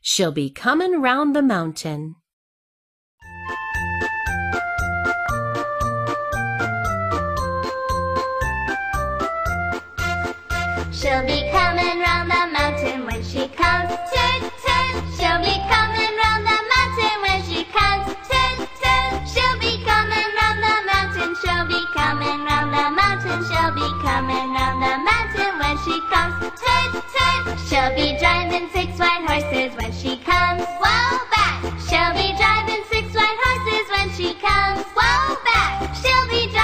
She'll be comin' round the mountain. She'll be coming round the mountain when she comes. Toot toot. She'll be coming round the mountain when she comes. Toot toot. She'll be coming round the mountain. She'll be coming round the mountain. She'll be she'll be